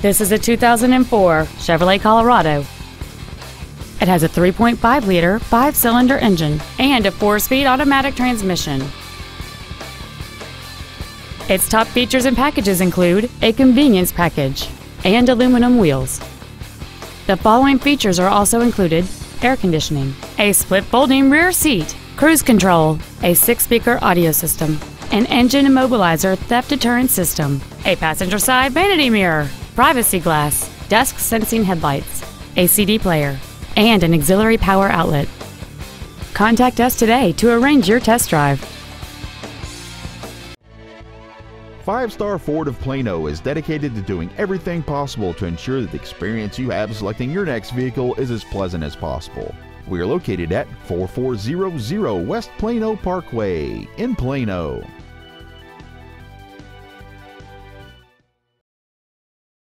This is a 2004 Chevrolet Colorado. It has a 3.5 liter, five cylinder engine and a four speed automatic transmission. Its top features and packages include a convenience package and aluminum wheels. The following features are also included air conditioning, a split folding rear seat, cruise control, a six speaker audio system, an engine immobilizer theft deterrent system, a passenger side vanity mirror, privacy glass, dusk sensing headlights, a CD player, and an auxiliary power outlet. Contact us today to arrange your test drive. Five Star Ford of Plano is dedicated to doing everything possible to ensure that the experience you have selecting your next vehicle is as pleasant as possible. We are located at 4400 West Plano Parkway in Plano.